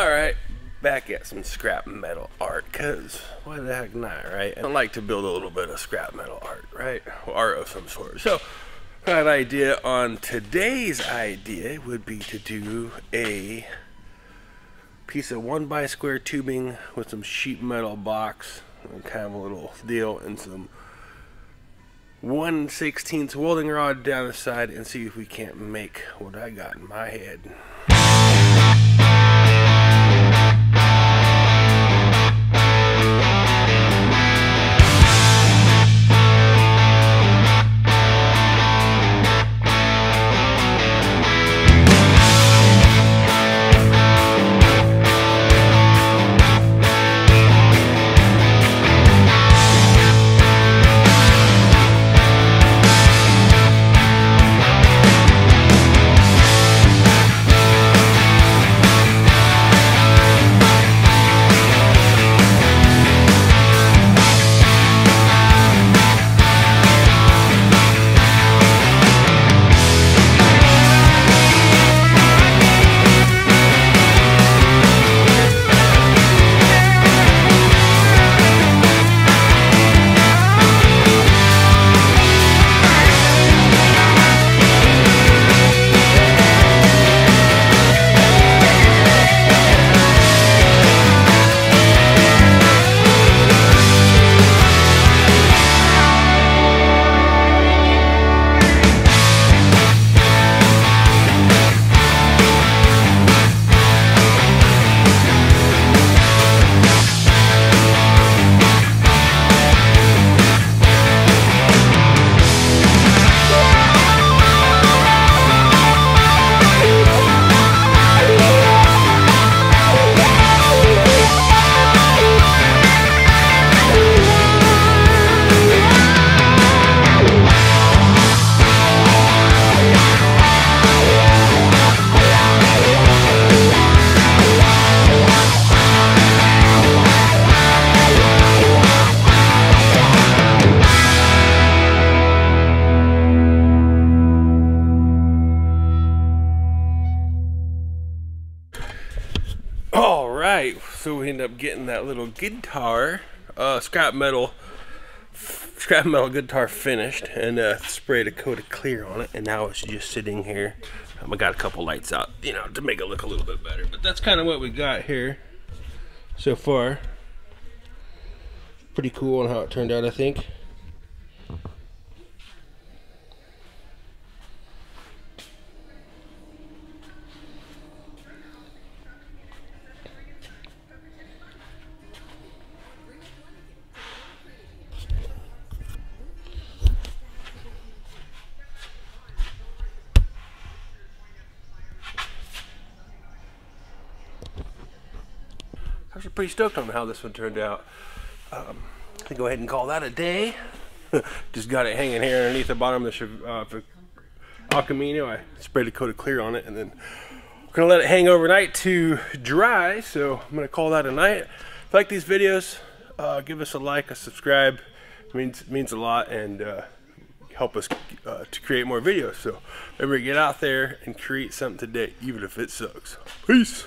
Alright, back at some scrap metal art, because why the heck not, right? I like to build a little bit of scrap metal art, right? Art of some sort. So, that idea on today's idea would be to do a piece of one by square tubing with some sheet metal box and kind of a little deal and some 1 16th welding rod down the side and see if we can't make what I got in my head. All right, so we end up getting that little guitar, uh, scrap metal, scrap metal guitar finished, and uh, sprayed a coat of clear on it, and now it's just sitting here. Um, I got a couple lights out, you know, to make it look a little bit better. But that's kind of what we got here so far. Pretty cool on how it turned out, I think. I was pretty stoked on how this one turned out. Um, think go ahead and call that a day. Just got it hanging here underneath the bottom of the uh, El Camino. I sprayed a coat of clear on it and then we're gonna let it hang overnight to dry. So I'm gonna call that a night. If you like these videos, uh, give us a like, a subscribe. It means means a lot and uh, help us uh, to create more videos. So remember, get out there and create something today, even if it sucks. Peace.